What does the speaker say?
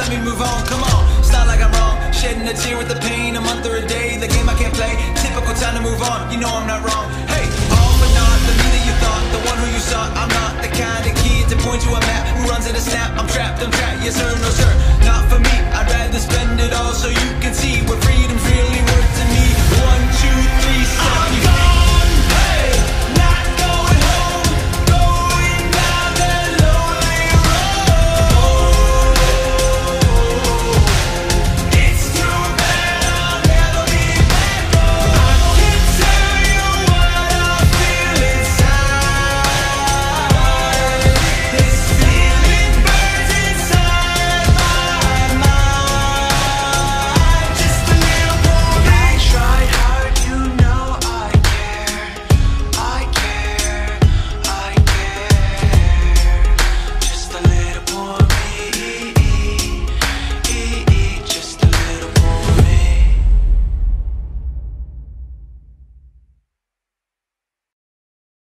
Let me move on, come on. It's not like I'm wrong. Shedding a tear with the pain, a month or a day. The game I can't play. Typical time to move on. You know I'm not wrong. Hey, all but not the me that you thought, the one who you sought. I'm not the kind of kid to point to a map who runs in a snap. I'm trapped, I'm trapped. Yes sir, no sir,